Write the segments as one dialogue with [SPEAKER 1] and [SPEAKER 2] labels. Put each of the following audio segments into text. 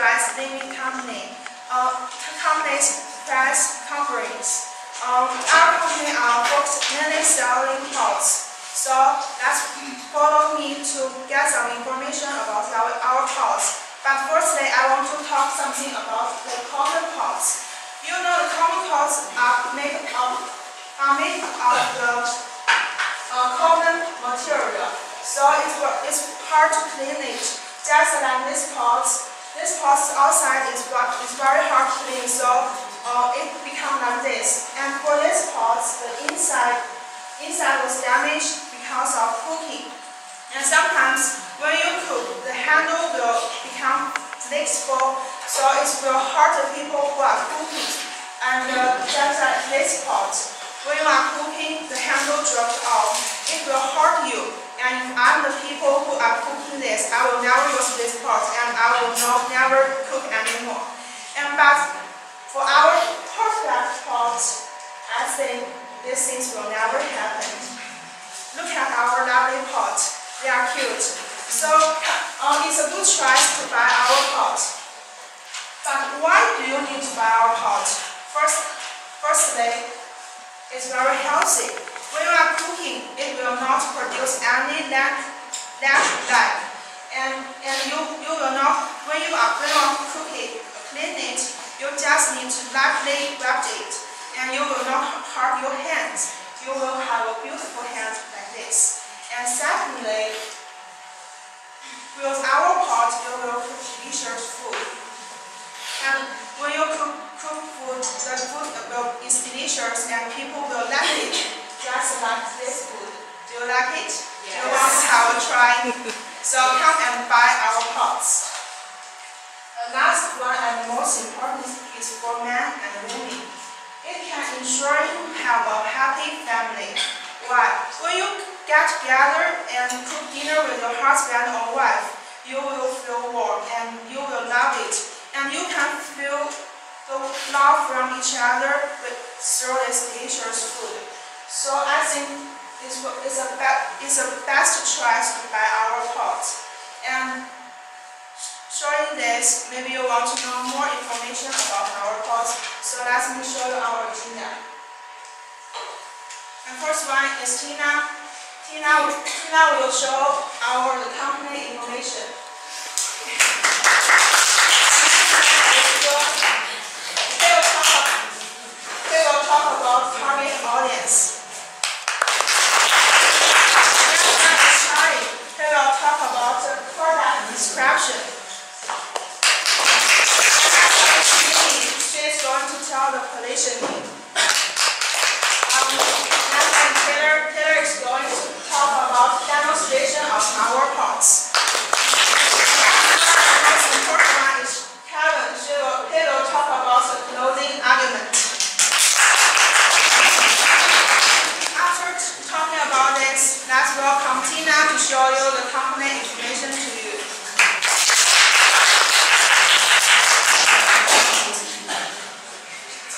[SPEAKER 1] Press Limited Company. Uh, company's press conference. Um, our company are focused mainly selling pots. So let's follow me to get some information about our, our pots. But firstly, I want to talk something about the common pots. You know the common pots are made of are made of the uh, common material. So it's, it's hard to clean it. Just like this pots, this pots outside is, is very hard to clean, so uh, it becomes like this. And for this pots, the inside inside was damaged because of cooking. And sometimes when you cook, the handle will become flexible, so it will hurt the people who are cooking. And uh, just like this pot, when you are cooking, the handle drops off. It will hurt you. And I'm the people who are cooking this, I will never use this pot and I will not, never cook anymore. And but for our perfect pot, I think these things will never happen. Look at our lovely pot. They are cute. So uh, it's a good choice to buy our pot. But why do you need to buy our pot? First, firstly, it's very healthy. When you are cooking, it will not produce any lack light. And, and you, you will not, when you are you are cooking, clean it, you just need to lightly rub it. And you will not hurt your hands. You will have a beautiful hand like this. And secondly, with our pot, you will cook delicious food. And when you cook, cook food, the food is delicious and people will like it, just like this food. Do you like it? Yes. Do you want to try? so come and buy our pots. The last one and most important is for men and women. It can ensure you have a happy family. Why? When you get together and cook dinner with your husband or wife, you will feel warm and you will love it. And you can feel the love from each other through this delicious food. So I think it's, it's, a, it's a best choice buy our pot. And showing this, maybe you want to know more information about our pots. So let me show you our agenda. And first one is Tina Tina, Tina will show our the company information. They will talk, they will talk about target audience. Charlie, they will talk about the product description. She is going to tell the positioning. Um, and Taylor, Taylor is going to talk about demonstration of our parts. The most important one is Kevin. She will, he will talk about the closing argument. After talking about this, let's welcome Tina to show you the company information to you.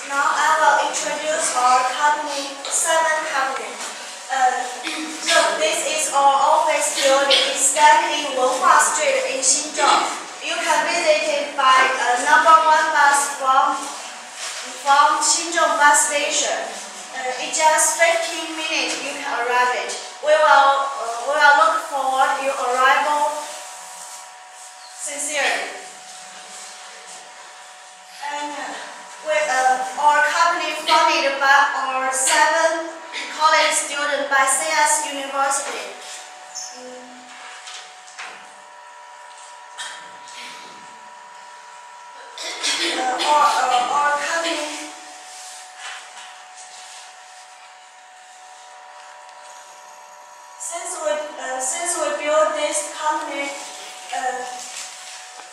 [SPEAKER 2] Now I will introduce our company, Seven Company. Uh, this is our office It's standing Wenhua Street in Xinzhou. You can visit it by uh, number one bus from from Xinzhou bus station. Uh, in just 15 minutes, you can arrive it. We will uh, we will look forward your arrival sincerely. And uh, we, uh, our company funded by our seven college student by CS University. Uh, our, uh, our company since we uh, since we built this company uh,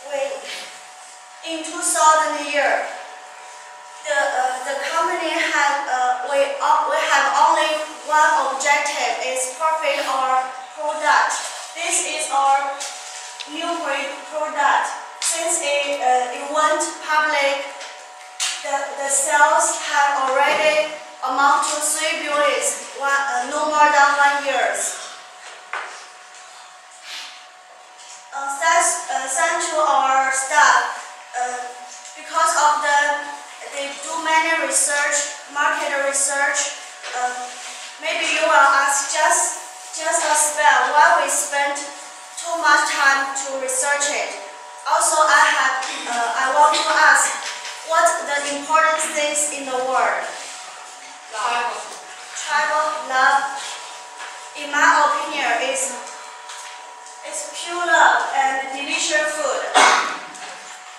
[SPEAKER 2] we in 2000 year the uh, the company had uh, we uh, we have only one objective the cells have already amount to three billions, one, uh, no more than one years. Uh, thanks, uh, thanks to our staff, uh, because of the they do many research, market research. Um, maybe you will ask just just a spell why we spent too much time to research it. Also, I have uh, I want to ask what the important things in the world. Travel, love, in my opinion, is is pure love and delicious food.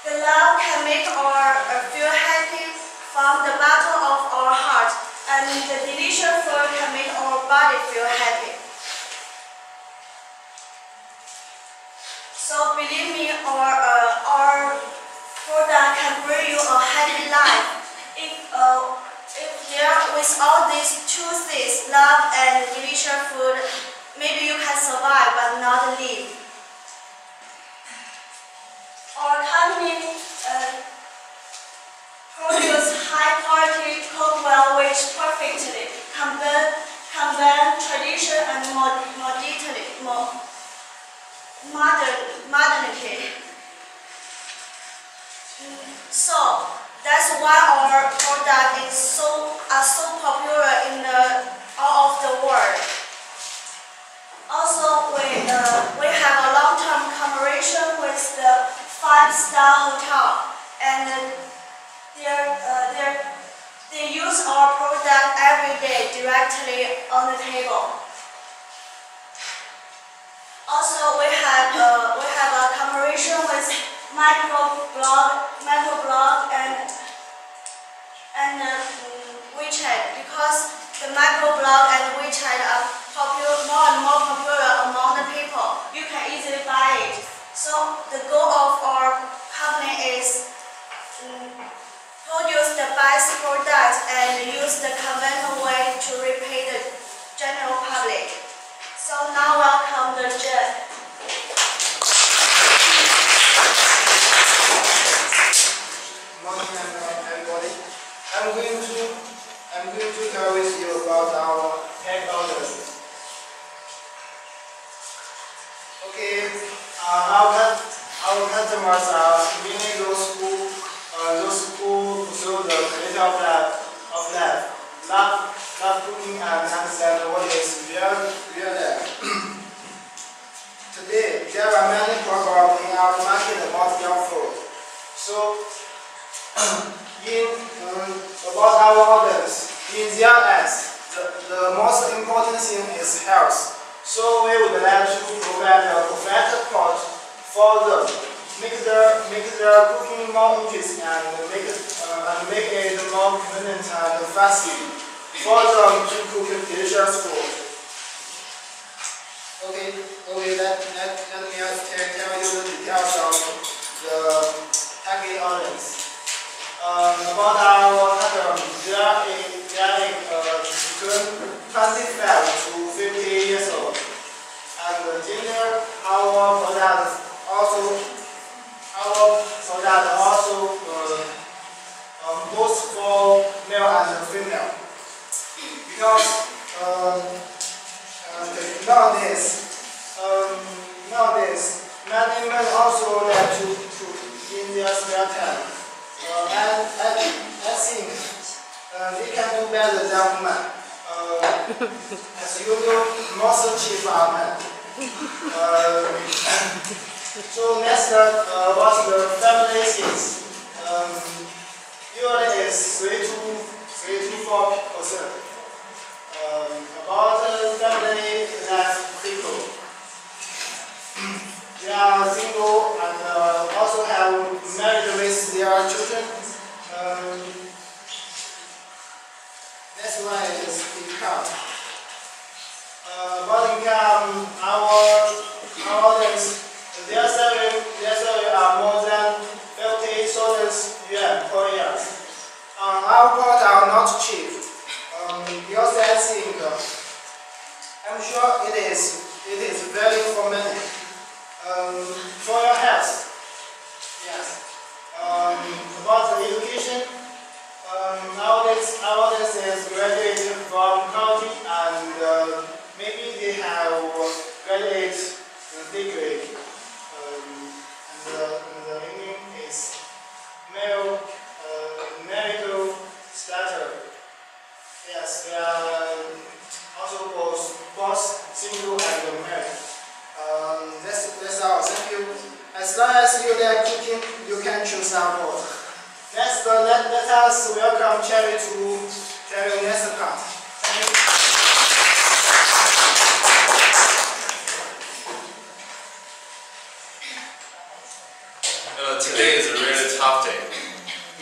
[SPEAKER 2] The love can make our uh, feel happy from the bottom of our heart, and the delicious food can make our body feel happy. So believe me, our uh, our product can bring life. If uh, if there with all these two things, love and delicious food, maybe you can survive but not live. Our company uh, high quality cookware which perfectly combine combine tradition and mod- modernity. Mo- modern modernity. So that's why our product is so are so popular in the all of the world. Also, we uh, we have a long-term collaboration with the five-star hotel, and uh, they uh, they they use our product every day directly on the table. Also, we have uh, we have a collaboration with microblog, microblog and and mm, WeChat because the microblog and WeChat are popular, more and more popular among the people. You can easily buy it. So the goal of our company is mm, produce the best product and use the conventional way to repay the general public. So now welcome the judge.
[SPEAKER 3] Morning everybody. I'm going to I'm going to tell with you about our egg orders. Okay, uh, our our customers are mainly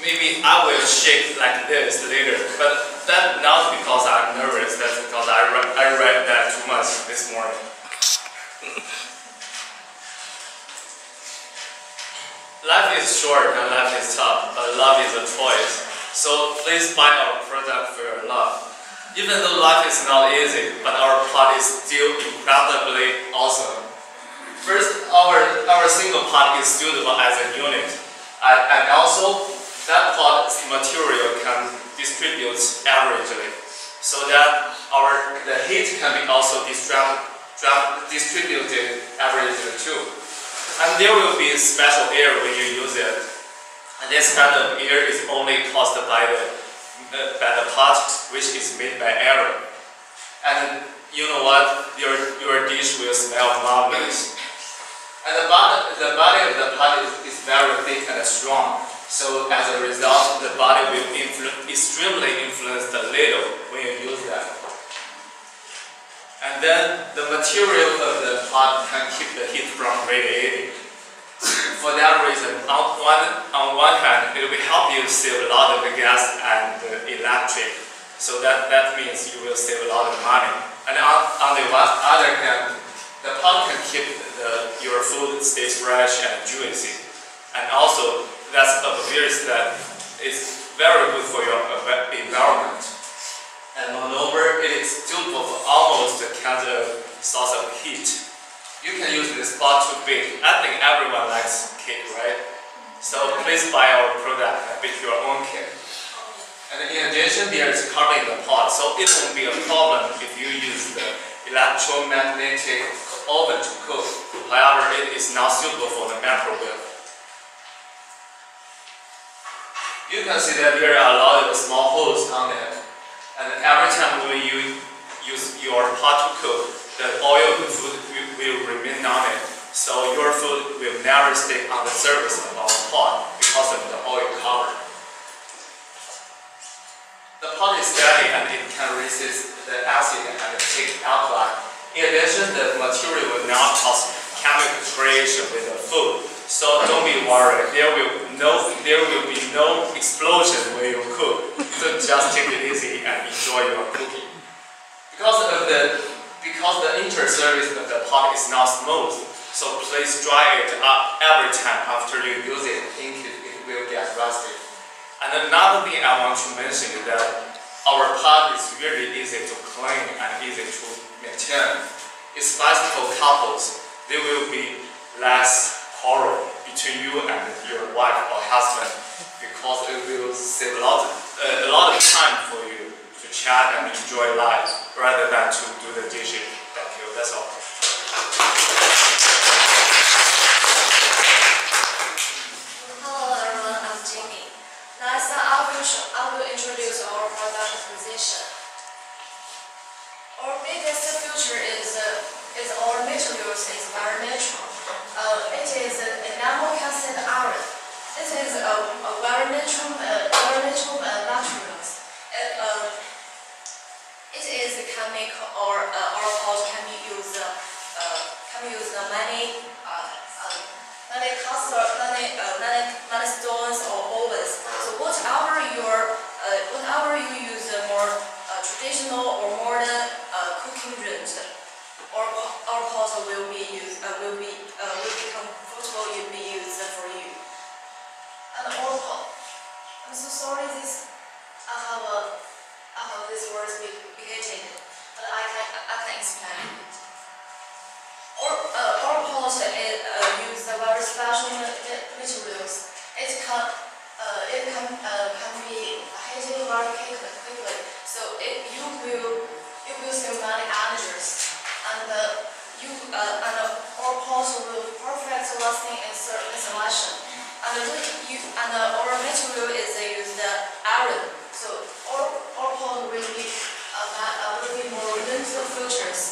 [SPEAKER 3] Maybe
[SPEAKER 4] I will shake like this later, but that's not because I'm nervous. That's because I read, I read that too much this morning. life is short and life is tough, but love is a choice. So please buy our product for your love. Even though life is not easy, but our pot is still incredibly awesome. First, our, our single pot is suitable as a unit, and also that pot material can distribute averagely, so that our the heat can be also distrib- distributed averagely too. And there will be special air when you use it. And this kind of air is only caused by the uh, by the pot which is made by air. And you know what? Your your dish will smell marvelous. And the body, the body of the pot is, is very thick and strong. So as a result, the body will influ- extremely influence the ladle when you use that. And then the material of the pot can keep the heat from radiating. For that reason, on one, on one hand, it will help you save a lot of gas and electric. So that, that means you will save a lot of money. And on, on the other hand, the pot can keep the, your food stays fresh and juicy. And also, that's obvious that it's very good for your environment. And moreover, it is suitable for almost kinds of source of heat. You can use this pot to bake. I think everyone likes cake, right? So please buy our product and bake your own cake. And in addition, there is carbon in the pot, so it won't be a problem if you use the electromagnetic oven to cook. However, it is not suitable for the microwave. You can see that there are a lot of small holes on it. And every time when you use your pot to cook, the oil food will, remain on it. So your food will never stay on the surface of our pot because of the oil cover. The pot is steady and it can resist the acid and take alkaline. In addition, the material will not cause chemical creation with the food. So don't be worried. There will no there will be no explosion when you cook. So just take it easy and enjoy your cooking. Because of the because the inner surface of the pot is not smooth, so please dry it up every time after you use it in case it will get rusty. And another thing I want to mention is that our pot is really easy to clean and easy to maintain. Especially for couples, there will be less quarrel between you and your wife or husband because it will save a lot, uh, a lot of time for you to chat and enjoy life rather than to do the dishes. Thank you. That's all.
[SPEAKER 5] Hello everyone, I'm Jimmy. Next, I will, I will introduce our product position. Our biggest future is, uh, is our materials is very natural. Uh, it is an enamel cast iron. This is a, a very natural, uh, very natural uh, materials. It, uh, it is a chemical or uh, our pot can be used, uh, can be used many, uh, uh, many customer, many, uh, many, many stores or ovens. So whatever your, uh, whatever you use a more uh, traditional or modern uh, cooking range, our, po- our pot will be used, uh, will be comfortable to be used for you. And our I'm so sorry this, I have a, I have this word complicated, but I can, I can explain it. Our, uh, pot is, uh, use a very special ma- ma- materials. It can, uh, it can, uh, can be heated very quickly. So it, you will, you will save many energies. And, uh, you, uh, and uh, pot will perfect lasting insulation. And the, and uh, our material is used iron. So our, our pot will be, uh, will be more limited features.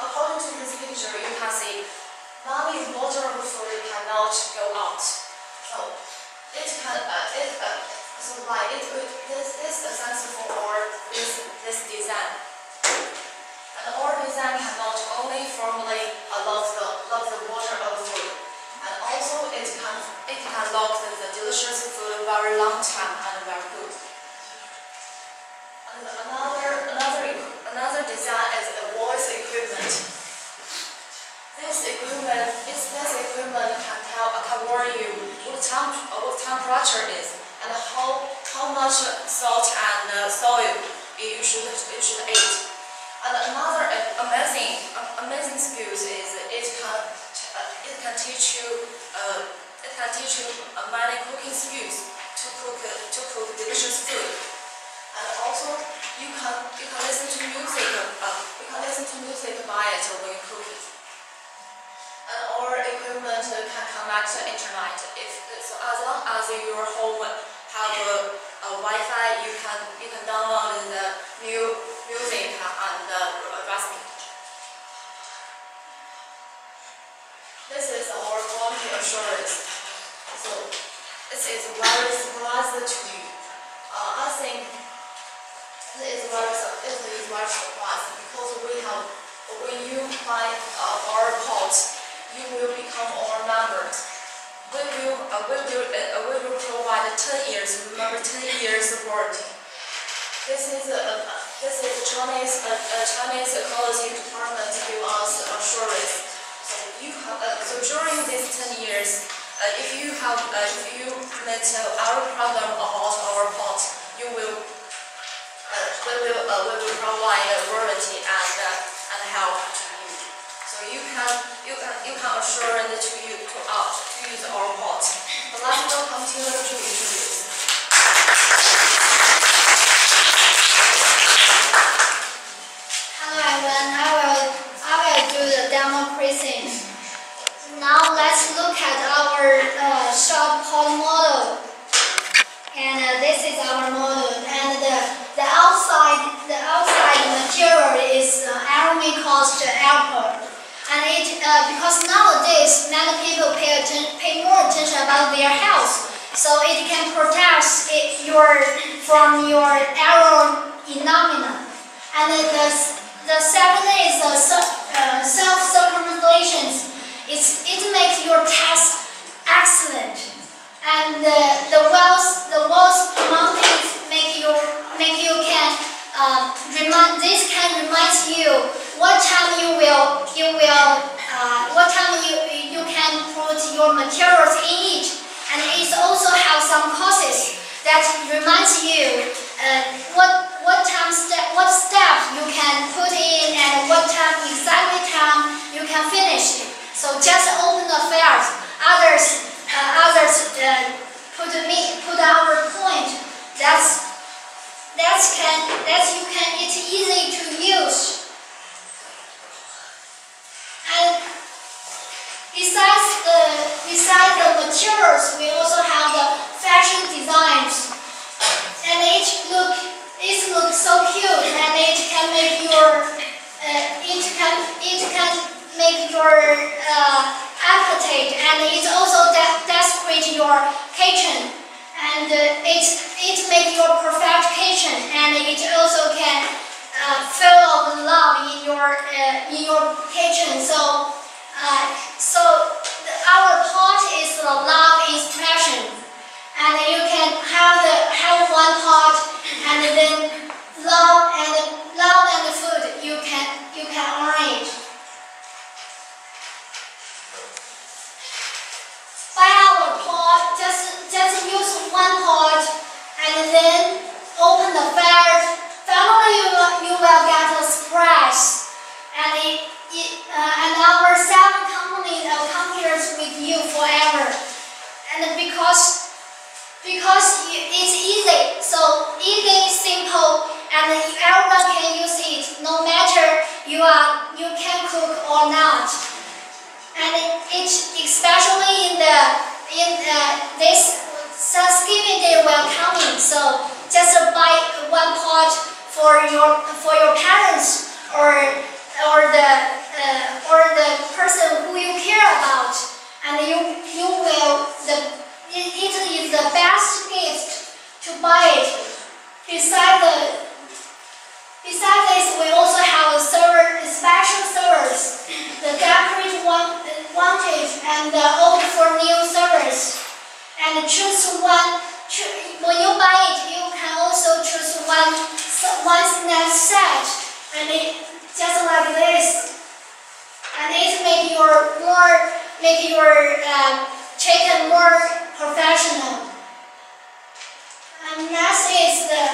[SPEAKER 5] According to this picture, you can see money water food cannot go out. So, it can, uh, it, uh, so like it, it- this, is sensible or this, this design. And our design cannot only formulate a lot the, lot the water of food, and also it can, it can lock the, the delicious food very long time and very good. And another, another, equi- another design is the voice equipment. This equipment, this, this equipment can tell, can warn you what temp, what temperature is and how, how much salt and uh, soil you should, you should eat. And another amazing, amazing skills is it can, uh, it can teach you, uh, it can teach you many cooking skills to cook, to cook delicious food. And also, you can, you can listen to music, uh, you can listen to music by it when you cook it. Equipment can connect to internet. If so, as long as your home have a, a Wi-Fi, you can you can download the new music and the recipe. This is our quality assurance. So this is very surprised to you. Uh, I think this is very this is very because we have when you buy uh, our pot, you will become our members. We will, uh, we will, uh, we will provide 10 years, remember 10 years of warranty. This is, uh, uh, this is Chinese, uh, uh, Chinese quality department give us assurance. So you have, uh, so during these 10 years, uh, if you have, uh, if you uh, our problem about our pot, you will, uh, we will, uh, we will provide a warranty and, uh, and help to you. So you can, you can, you can assure it to you, to us, to use our pot. But let's welcome Taylor to introduce.
[SPEAKER 6] Hello everyone, I will, I will do the demo quizzing. Now let's look at our uh, short pod model. And uh, this is our model. And the, the outside the outside material is uh, aluminum cast airport. And it uh, because nowadays many people pay pay more attention about their health, so it can protect it, your from your aerodynamic. And then the, the seven is the uh, self-circumambulation. It's, it makes your test excellent. And the, the walls, the walls mounted make you, make you can, um, remind, this can remind you what time you will, you will, uh, what time you, you can put your materials in it. And it also have some courses that reminds you uh, what what time step what step you can put in and what time exactly time you can finish it. So just open the files. Others, uh, others uh, put me put our point. That's that's can that's you can it's easy to use. And besides the besides the materials, we also have the fashion designs. And it look it looks so cute and it can make your uh, it can it can make your uh, appetite and it also de- decorate your kitchen and uh, it it make your perfect kitchen and it also can uh, fill of love in your uh, in your kitchen so uh, so the, our pot is the love expression and you can have the have one pot and then love and love and food you can you can it. Buy our pot, just just use one pot and then open the valve. Finally you you will get a surprise. And it, it uh, and our seven company will come here with you forever. And because because it's easy, so easy, simple, and everyone can use it, no matter you are you can cook or not. And it, especially in the in uh, this Thanksgiving Day will coming, so just buy one pot for your for your parents or or the uh, or the person who you care about, and you you will the it, is the best gift to buy it. Besides the beside this, we also have a server, special servers, the decorate one wanted and the old for new servers. And choose one. When you buy it, you can also choose one one set, and it just like this. And it make your more make your uh, chicken more professional. And next is the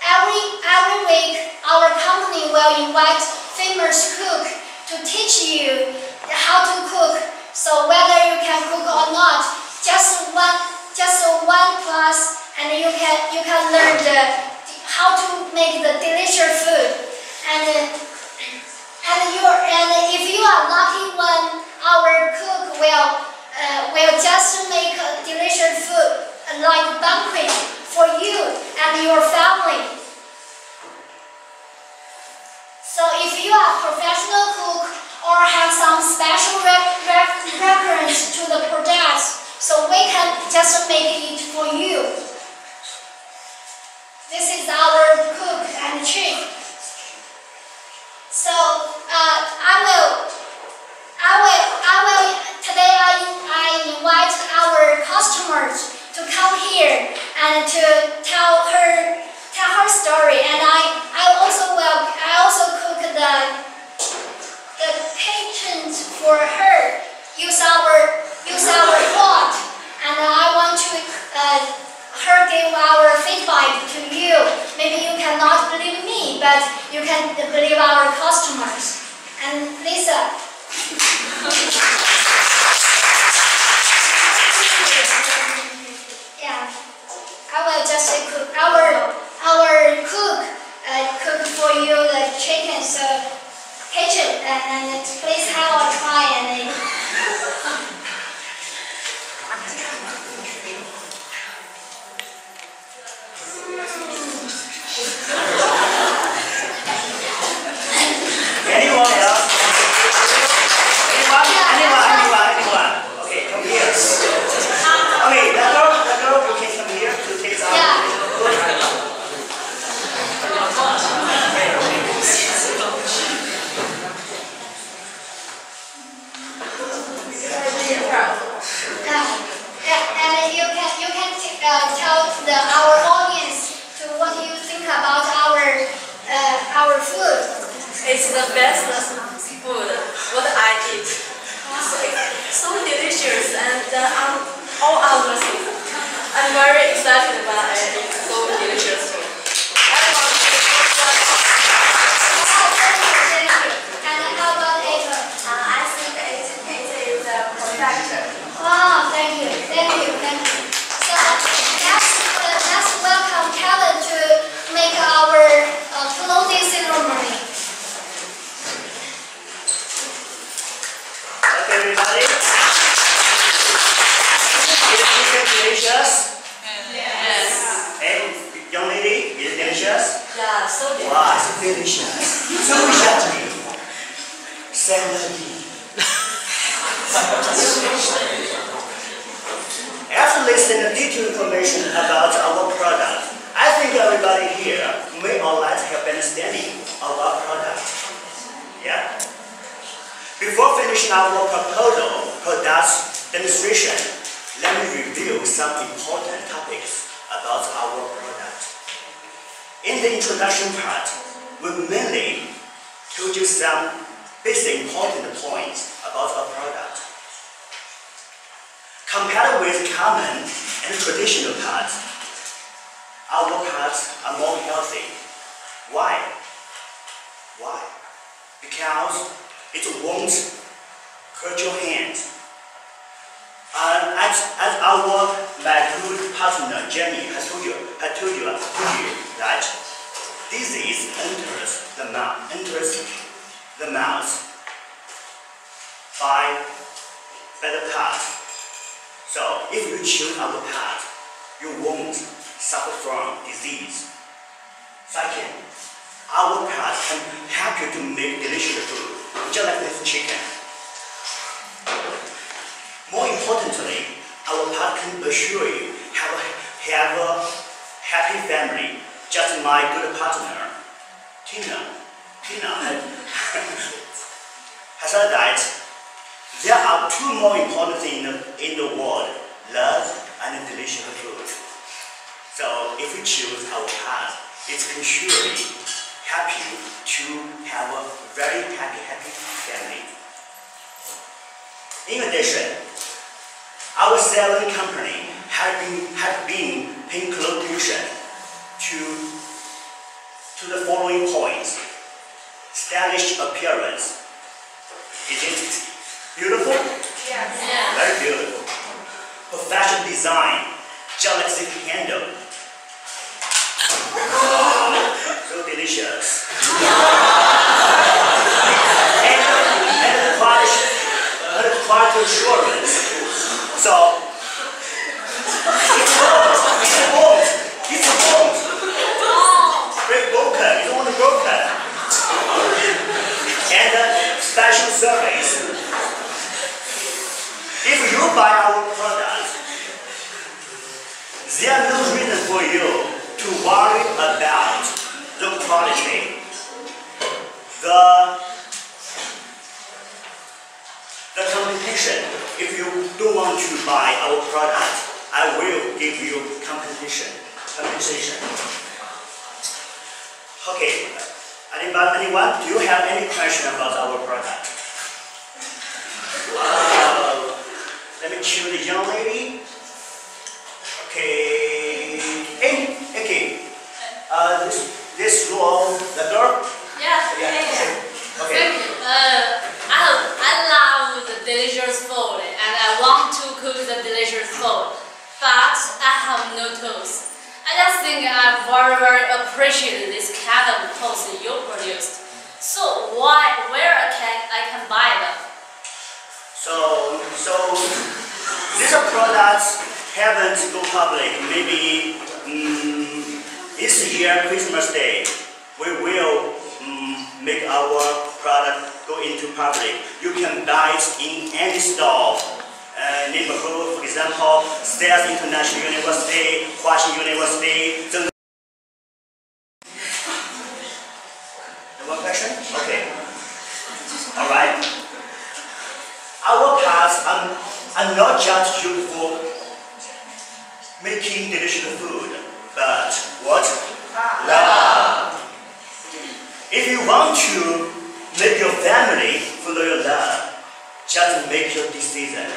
[SPEAKER 6] every every week our company will invite famous cook to teach you how to cook. So whether you can cook or not, just one just one class, and you can you can learn the how to make the delicious food. And and you and if you are lucky one, our cook will uh, will just make a delicious food uh, like banquet for you and your family. So if you are a professional cook or have some special re- re- reference to the products, so we can just make it for you. This is our cook and chef. So uh, I will, I will, I will. Today I, I invite our customers to come here and to tell her, tell her story. And I, I also will, I also cook the, the kitchens for her. Use our, use our pot. And I want to, uh, her give our feedback to you. Maybe you cannot believe me, but you can believe our customers. And Lisa. Yeah, I will just cook. Our our cook uh, cook for you the chicken so kitchen and, and please have a try and. uh,
[SPEAKER 7] Anyone else? Anyone? Anyone? Anyone? Anyone? Okay, come here. Okay, the girl, the girl, you can come here to take some.
[SPEAKER 6] Yeah. Yeah, yeah, and you can you can t- uh, tell the our audience to what you think about our uh, our food.
[SPEAKER 5] It's the best food what I eat. So, it's so delicious and uh, I'm all out of it. I'm very excited about it. It's so delicious food. I want to
[SPEAKER 6] Thank you. And how about Ava?
[SPEAKER 2] Uh, I factor.
[SPEAKER 6] Oh, thank you, thank you, thank you. So let's, uh, let's welcome Kevin to make our uh, closing ceremony.
[SPEAKER 7] Okay, everybody. Is it chicken delicious?
[SPEAKER 5] Yes.
[SPEAKER 7] Hey, young lady, is it delicious?
[SPEAKER 5] Yeah, so good.
[SPEAKER 7] Wow, it's delicious. So yummy. Sandy. After listening to detailed information about our product, I think everybody here may or to have understanding of our product. Yeah? Before finishing our proposal, product demonstration, let me review some important topics about our product. In the introduction part, we mainly told you some basic important points about our product. Compared with common and traditional parts, our parts are more healthy. Why? Why? Because it won't hurt your hands. And as, as our my good partner Jenny has told you, has told you, told you that disease enters the mouth, enters the mouth by the path. So if you choose our path, you won't suffer from disease. Second, our path can help you to make delicious food, just like this chicken. More importantly, our path can assure you have a, have a happy family, just my good partner, Tina. Tina has, said that there are two more important things in the, in the world, love and delicious food. So if you choose our path, it can surely help you to have a very happy, happy family. In addition, our selling company has been, has been paying close attention to, to the following points. Stylish appearance. Isn't it beautiful?
[SPEAKER 1] Yes.
[SPEAKER 5] Yeah.
[SPEAKER 7] Very beautiful. Professional design, galaxy handle. so delicious. and, and the quality, quality assurance. So, it's gold, it's gold, it's gold. Break broken, you don't want to broken. And uh, special service. If you buy our product, there are no reason for you to worry about the quality, the the competition. If you want to buy our product, I will give you competition, compensation. Okay, anybody, anyone, do you have any question about our product? Uh, let me choose the young lady. Okay. Hey, okay. Uh, this, this role, the girl?
[SPEAKER 8] Yeah,
[SPEAKER 7] Yeah.
[SPEAKER 8] yeah, yeah.
[SPEAKER 7] Okay.
[SPEAKER 8] Uh, I, I love the delicious food and I want to cook the delicious food, but I have no tools. I just think I very, very appreciate this kind of tools you produced. So why, where I can, I can buy them?
[SPEAKER 7] So, so these are products haven't go public. Maybe mm, this year, Christmas Day, we will mm, make our product go into public. You can buy it in any store. Uh, neighborhood, for example, Stairs International University, Huaxin University. So one question? Okay. All right. Our paths are, are not just used for making delicious food, but what? Love. If you want to let your family follow your love. Just make your decision.